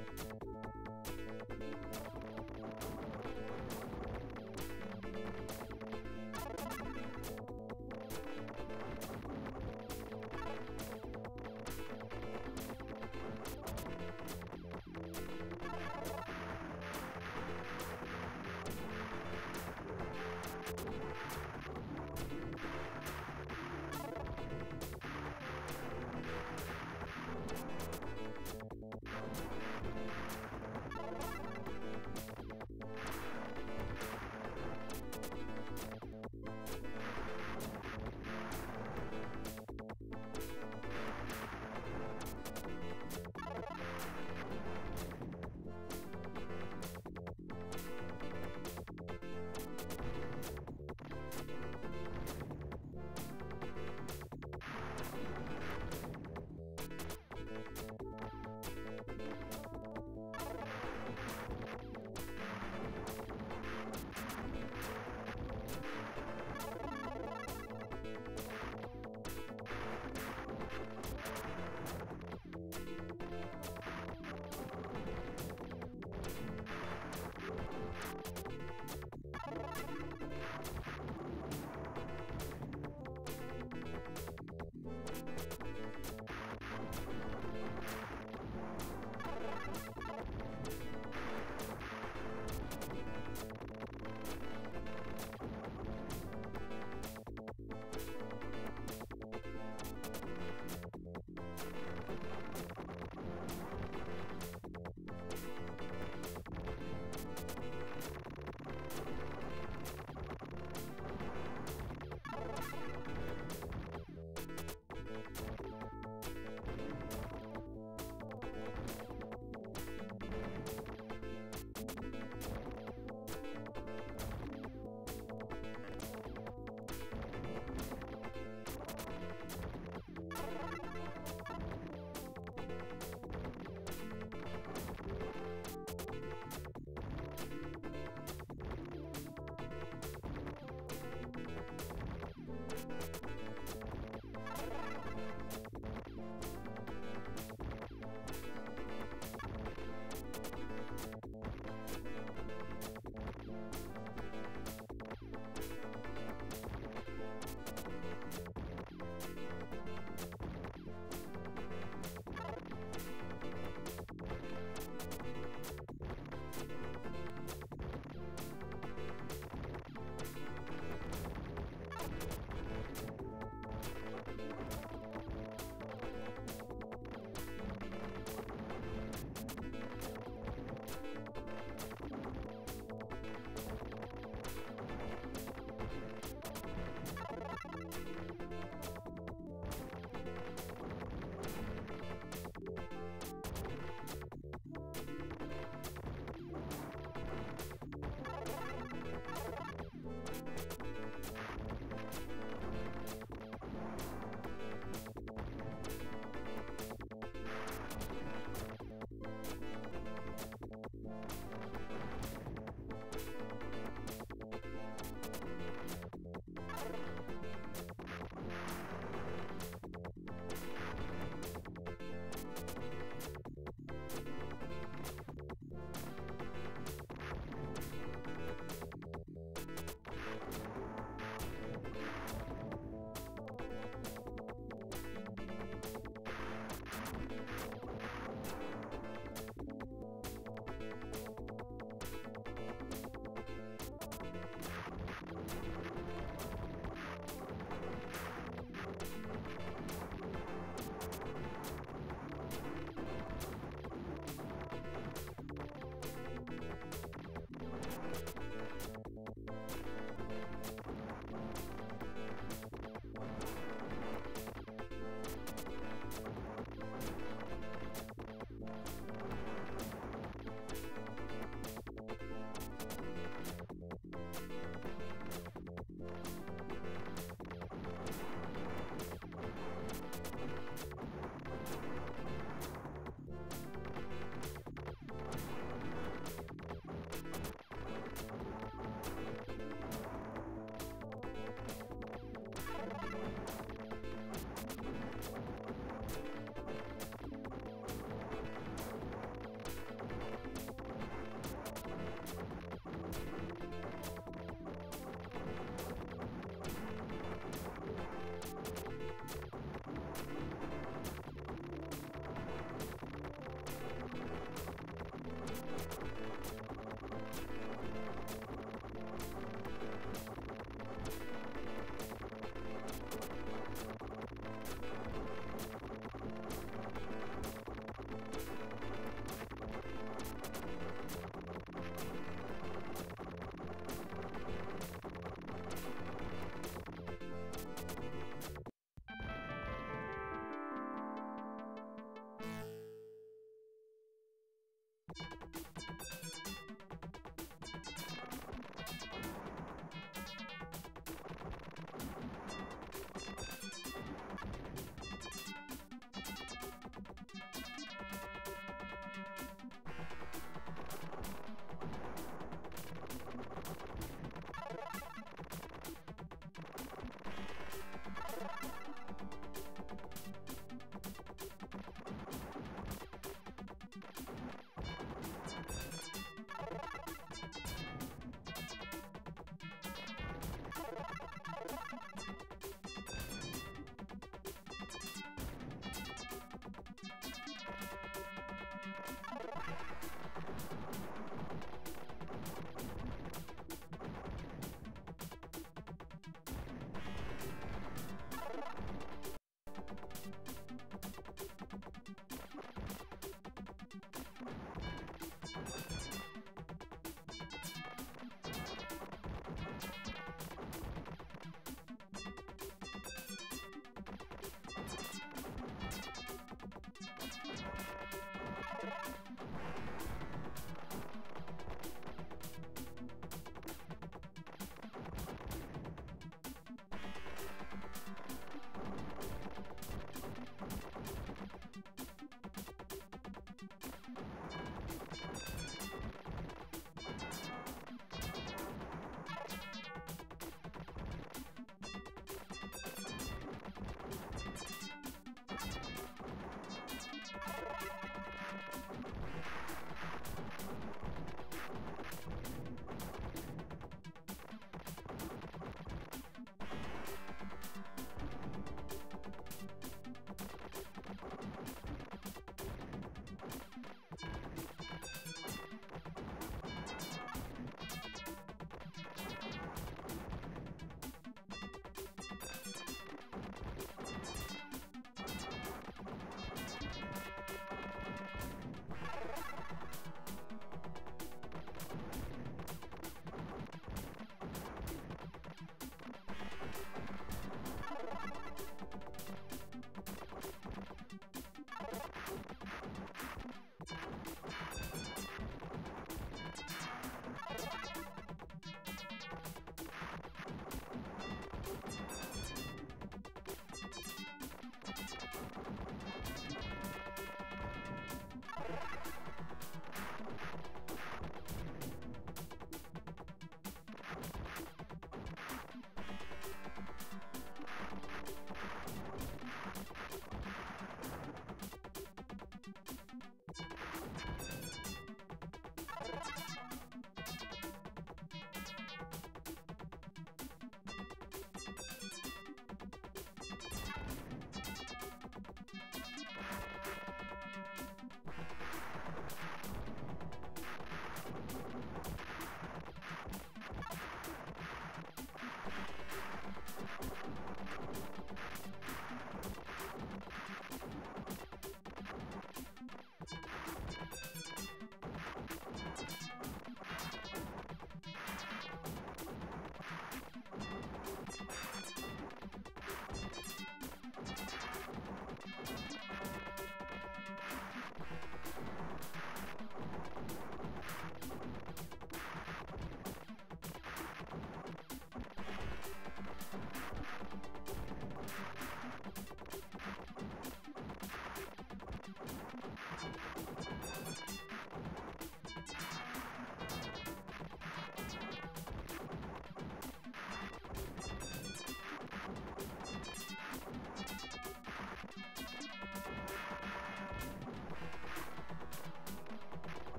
Thank you.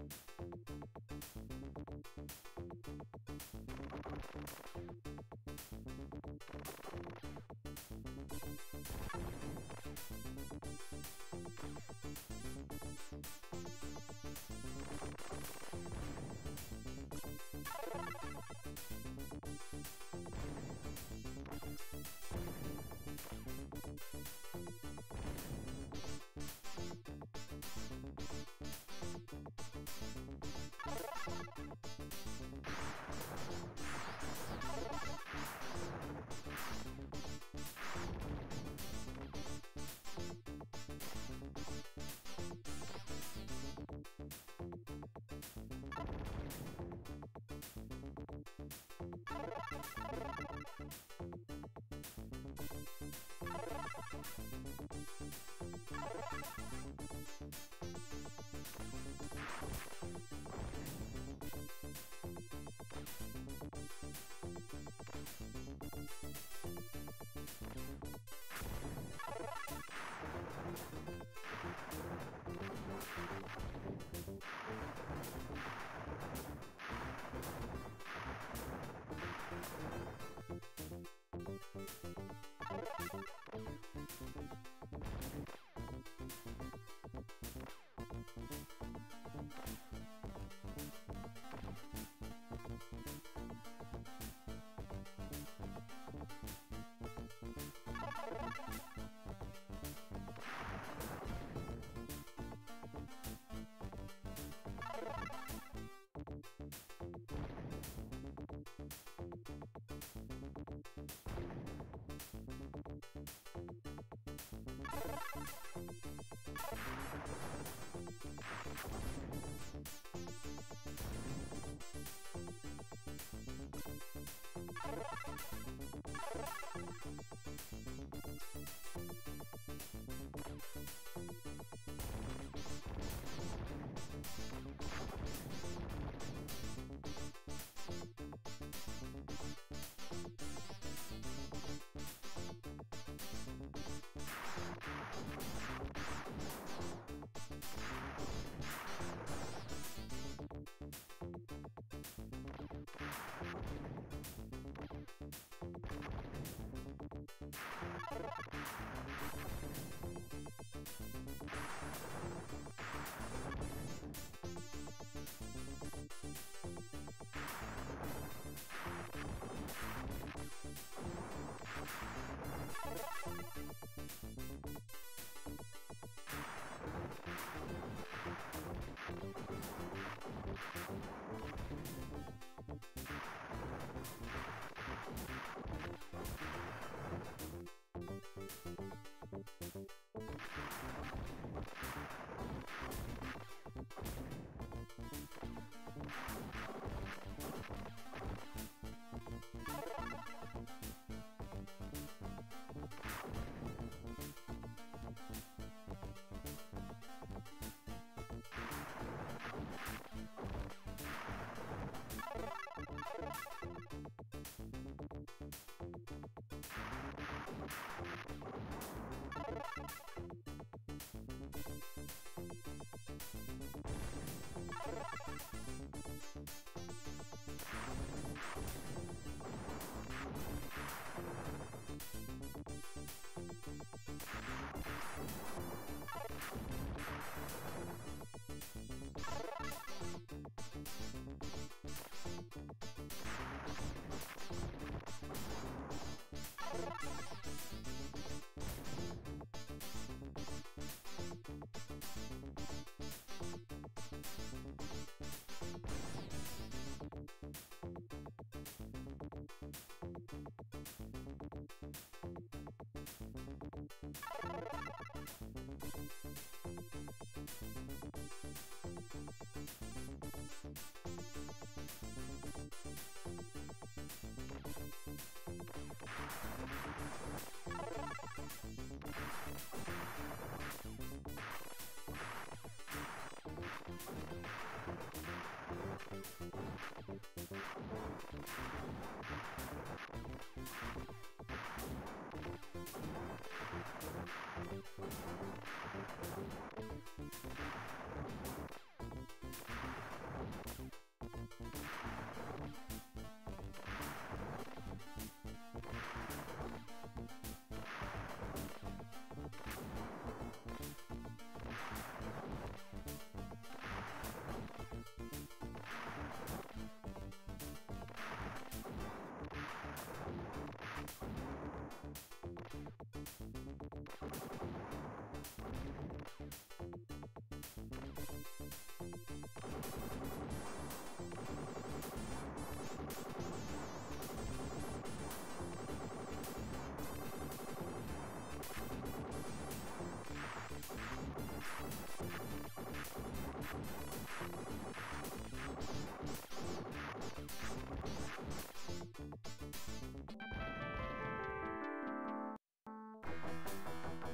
you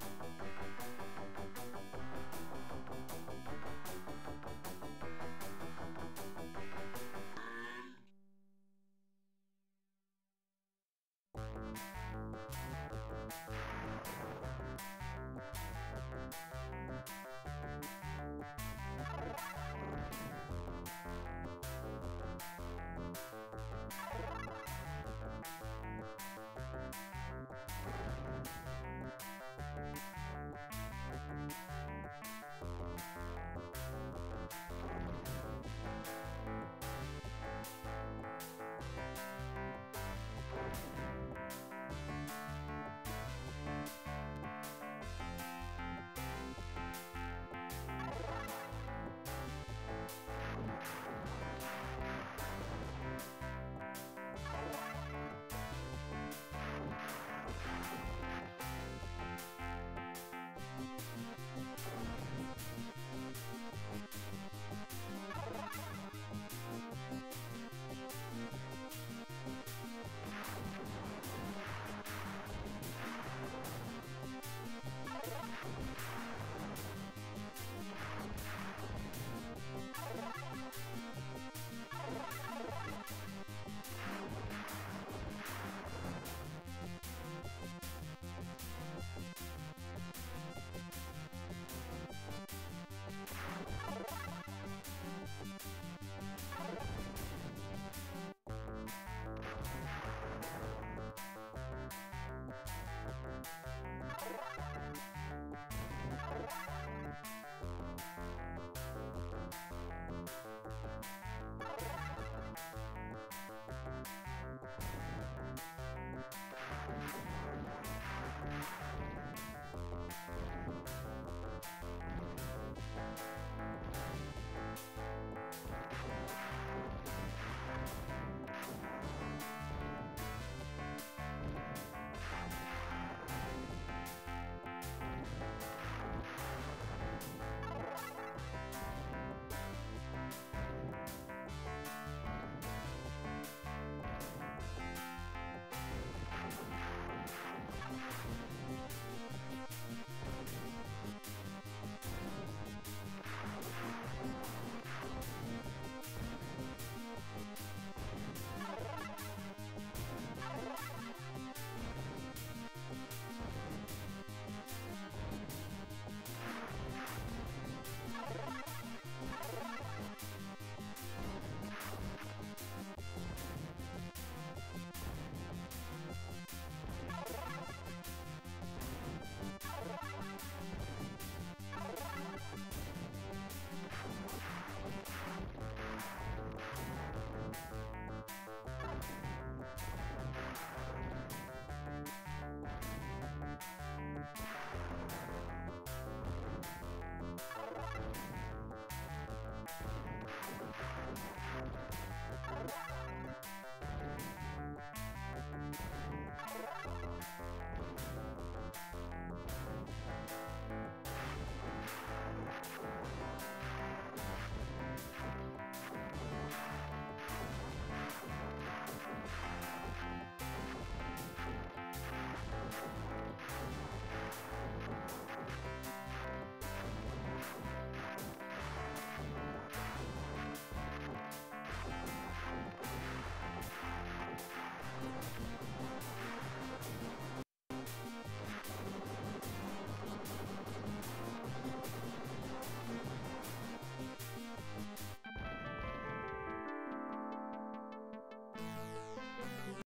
Thank you.